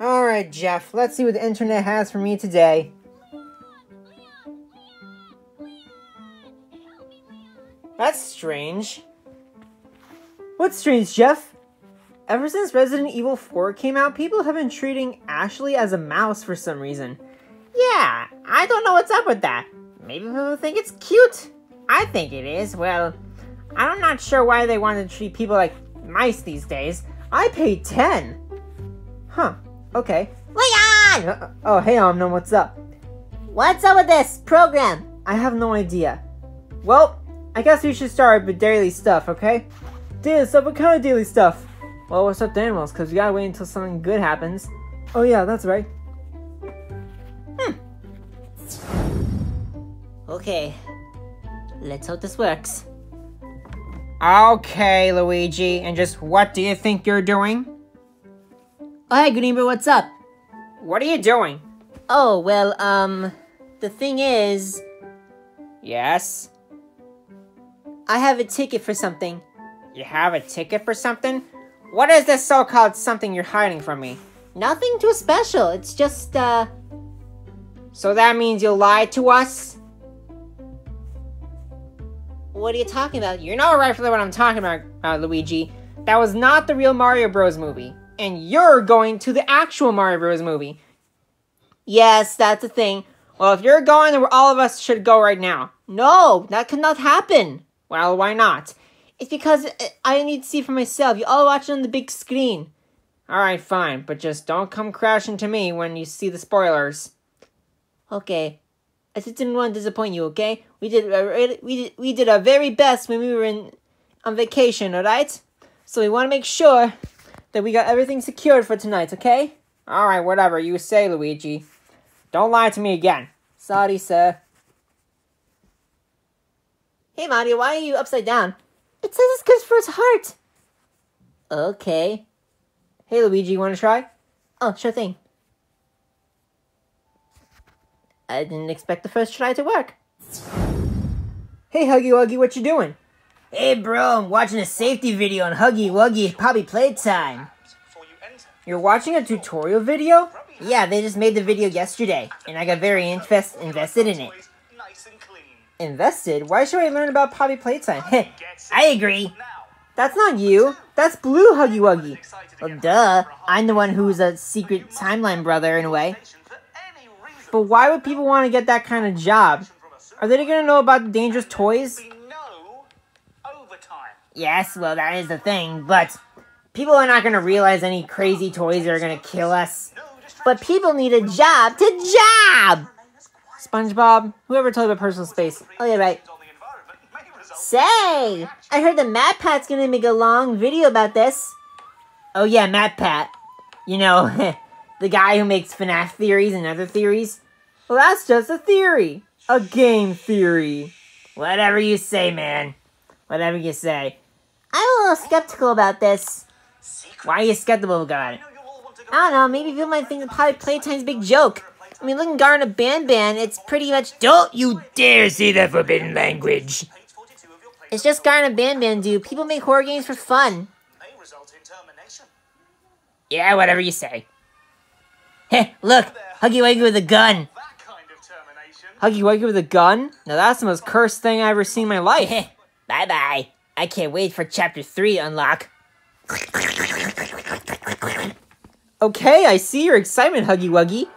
Alright, Jeff, let's see what the internet has for me today. That's strange. What's strange, Jeff? Ever since Resident Evil 4 came out, people have been treating Ashley as a mouse for some reason. Yeah, I don't know what's up with that. Maybe people think it's cute. I think it is. Well, I'm not sure why they want to treat people like mice these days. I paid 10. Huh, okay. Leon! Uh, oh, hey, Omnum, what's up? What's up with this program? I have no idea. Well, I guess we should start with daily stuff, okay? Daily stuff? What kind of daily stuff? Well, what's up to animals? Because we gotta wait until something good happens. Oh, yeah, that's right. Hmm. Okay, let's hope this works. Okay, Luigi, and just what do you think you're doing? Oh, hey, Greenberg, what's up? What are you doing? Oh, well, um, the thing is, Yes? I have a ticket for something. You have a ticket for something? What is this so called something you're hiding from me? Nothing too special, it's just, uh, So that means you lied to us? what are you talking about? You're know rightfully what I'm talking about, uh, Luigi. That was not the real Mario Bros. movie. And you're going to the actual Mario Bros. movie. Yes, that's the thing. Well, if you're going, then all of us should go right now. No, that could not happen. Well, why not? It's because I need to see for myself. You all watch it on the big screen. Alright, fine, but just don't come crashing to me when you see the spoilers. Okay. I just didn't want to disappoint you, okay? We did a we did we did our very best when we were in on vacation, alright? So we want to make sure That we got everything secured for tonight, okay? Alright, whatever you say, Luigi. Don't lie to me again. Sorry, sir. Hey, Mario, why are you upside down? It says it's good for his heart. Okay. Hey, Luigi, you want to try? Oh, sure thing. I didn't expect the first try to work. Hey, Huggy Wuggy, what you doing? Hey, bro, I'm watching a safety video on Huggy Wuggy Poppy Playtime. You're watching a tutorial video? Yeah, they just made the video yesterday, and I got very invest- invested in it. Invested? Why should I learn about Poppy Playtime? Heh, I agree. that's not you. That's Blue Huggy Wuggy. Well, duh. I'm the one who's a secret timeline brother in a way. But why would people want to get that kind of job? Are they gonna know about the dangerous toys? Yes, well, that is the thing, but people are not gonna realize any crazy toys are gonna kill us. But people need a job to job! SpongeBob, whoever told you about personal space. Oh, yeah, right. Say, I heard the MatPat's gonna make a long video about this. Oh yeah, MatPat. You know, the guy who makes FNAF theories and other theories. Well, that's just a theory. A game theory. Whatever you say, man. Whatever you say. I'm a little skeptical about this. Why are you skeptical about it? I don't know, maybe people might think that Poppy Playtime's a big joke. I mean, looking Garten of Banban, it's pretty much Don't you dare say that forbidden language. It's just Garten of Banban, dude. People make horror games for fun. Yeah, whatever you say. Heh, look, Huggy Wuggy with a gun. Huggy Wuggy with a gun? Now that's the most cursed thing I've ever seen in my life. bye bye. I can't wait for chapter 3 to unlock. Okay, I see your excitement, Huggy Wuggy.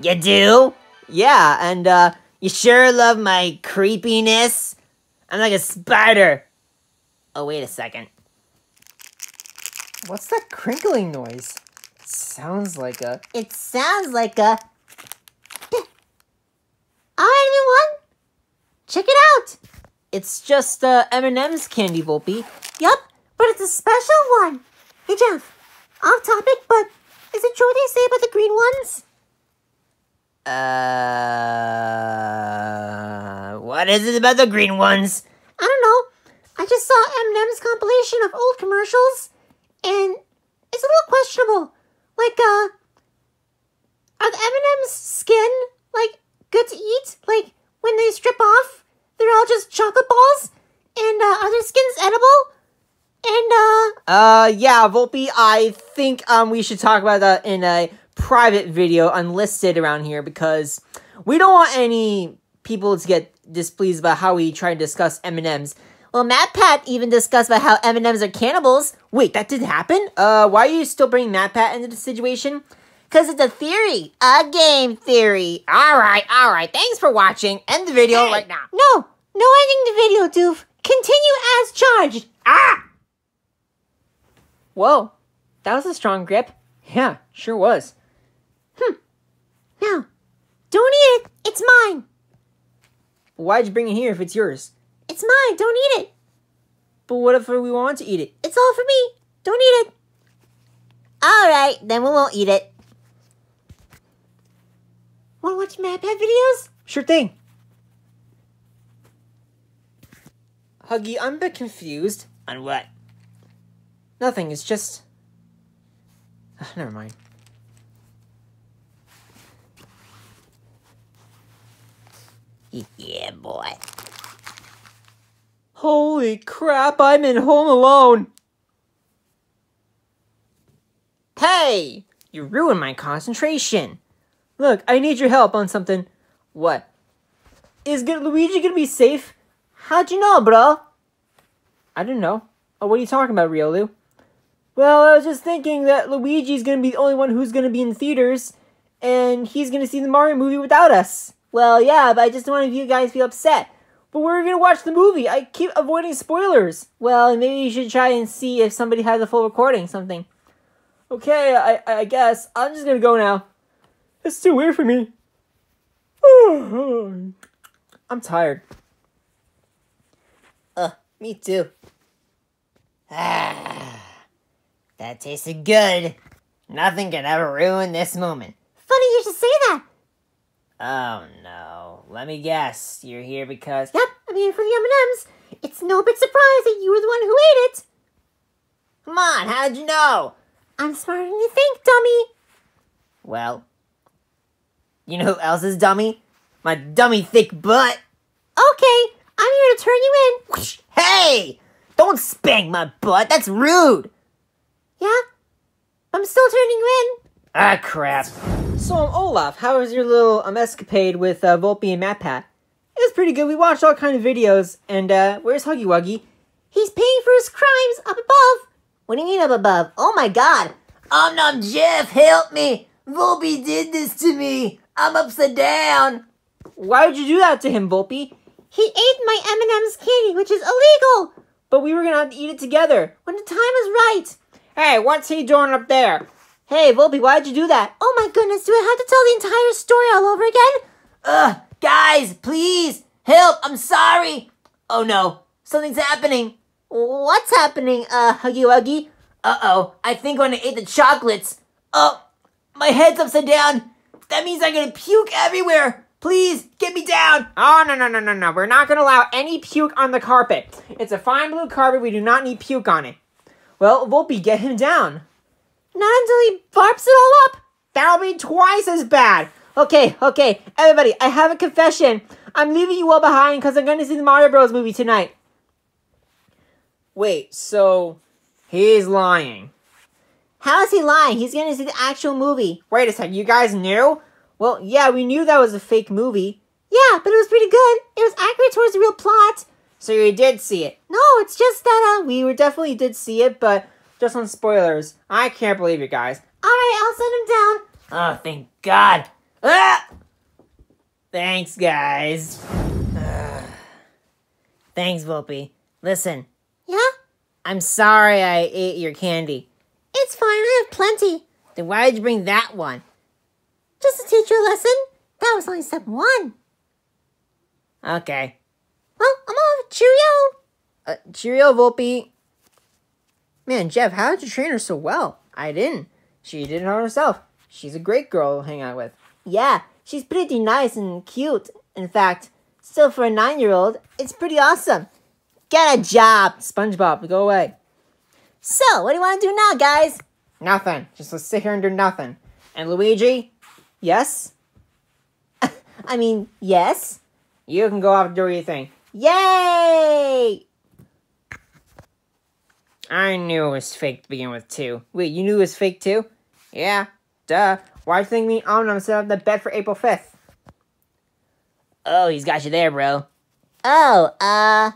You do? Yeah, and uh, You sure love my creepiness? I'm like a spider. Oh, wait a second. what's that crinkling noise? It sounds like a. It sounds like a. Alright, everyone! Check it out! It's just uh, M&M's candy, Volpe. Yup, but it's a special one. Hey, Jeff, off topic, but is it true what they say about the green ones? Uh, what is it about the green ones? I don't know. I just saw M&M's compilation of old commercials, and it's a little questionable. Like, uh, are the M&M's skin like good to eat? Like when they strip off, they're all just chocolate balls, and uh, are their skins edible? And uh, Uh, yeah, Volpe, I think um we should talk about that in a private video unlisted around here because we don't want any people to get displeased about how we try to discuss M&Ms. Well, MatPat even discussed about how M&Ms are cannibals. Wait, that did happen? Uh, why are you still bringing MatPat into the situation? Because it's a theory. A game theory. Alright, alright. Thanks for watching. End the video right now. No, no ending the video, Doof. Continue as charged. Ah! Whoa, that was a strong grip. Yeah, sure was. Hmm. Now, don't eat it. It's mine. Why'd you bring it here if it's yours? It's mine. Don't eat it. But what if we want to eat it? It's all for me. Don't eat it. All right, then we won't eat it. Want to watch MatPat videos? Sure thing. Huggy, I'm a bit confused. On what? Nothing, it's just. Never mind. Yeah, boy. Holy crap, I'm in Home Alone! Hey! You ruined my concentration! Look, I need your help on something. What? Is good Luigi gonna be safe? How'd you know, bro? I didn't know. Oh, what are you talking about, Riolu? Well, I was just thinking that Luigi's gonna be the only one who's gonna be in theaters, and he's gonna see the Mario movie without us. Well, yeah, but I just don't want you guys to be upset. But we're gonna watch the movie. I keep avoiding spoilers. Well, maybe you should try and see if somebody has a full recording, something. Okay, I I guess I'm just gonna go now. It's too weird for me. I'm tired. Uh, me too. Ah, that tasted good. Nothing can ever ruin this moment. Funny you should say that. Oh no. Let me guess. You're here because. Yep, I'm here for the M&Ms. It's no big surprise that you were the one who ate it. Come on, how'd you know? I'm smarter than you think, dummy. Well, you know who else is dummy? My dummy thick butt. Okay, I'm here to turn you in. Hey! Don't spank my butt. That's rude. Yeah? I'm still turning you in. Ah, crap. So, um, Olaf, how was your little um, escapade with uh, Volpe and MatPat? It was pretty good. We watched all kind of videos. And uh, where's Huggy Wuggy? He's paying for his crimes up above. What do you mean up above? Oh my god. Um, nom, Jeff, help me. Volpe did this to me. I'm upside down. Why would you do that to him, Volpe? He ate my M&M's candy, which is illegal. But we were gonna have to eat it together. When the time is right. Hey, what's he doing up there? Hey, Volpe, why'd you do that? Oh my goodness, do I have to tell the entire story all over again? Ugh, guys, please, help. I'm sorry. Oh no, something's happening. What's happening, uh, Huggy Wuggy? Uh oh, I think when I ate the chocolates. Oh, my head's upside down. That means I'm gonna puke everywhere. Please, get me down. Oh, no, no, no, no, no. We're not gonna allow any puke on the carpet. It's a fine blue carpet. We do not need puke on it. Well, Volpe, get him down. Not until he barps it all up. That'll be twice as bad. Okay, okay, everybody, I have a confession. I'm leaving you all behind because I'm going to see the Mario Bros. movie tonight. Wait, so he's lying. How is he lying? He's going to see the actual movie. Wait a sec, you guys knew? Well, yeah, we knew that was a fake movie. Yeah, but it was pretty good. It was accurate towards the real plot. So you did see it. No, it's just that, uh, We were definitely did see it, but just on spoilers. I can't believe you guys. alright, I'll send him down. Oh, thank God. Ah! Thanks, guys. Ugh. Thanks, Volpe. Listen, Yeah? I'm sorry I ate your candy. It's fine, I have plenty. Then why did you bring that one? Just to teach you a lesson. That was only step one. Okay. Well, I'm off. Cheerio. Uh, cheerio, Volpe. Man, Jeff, how did you train her so well? I didn't. She did it on herself. She's a great girl to hang out with. Yeah, she's pretty nice and cute. In fact, still for a nine-year-old, it's pretty awesome. Get a job. SpongeBob, go away. So, what do you want to do now, guys? Nothing. Just let's sit here and do nothing. And Luigi? Yes? I mean, yes. You can go off and do your thing. Yay! I knew it was fake to begin with, too. Wait, you knew it was fake, too? Yeah, duh. Why do you think me and Omnum set up the bed for April 5th? Oh, he's got you there, bro. Oh, uh.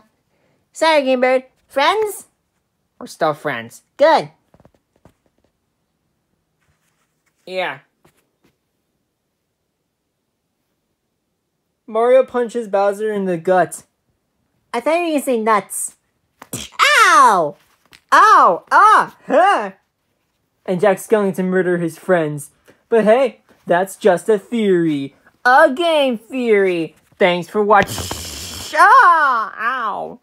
Sorry, Game Bird. Friends? We're still friends. Good. Yeah. Mario punches Bowser in the gut. I thought you were gonna say nuts. Ow! Ow! Ah! Huh! And Jack Skellington to murder his friends. But hey, that's just a theory. A game theory. Thanks for watching. Ah! Ow!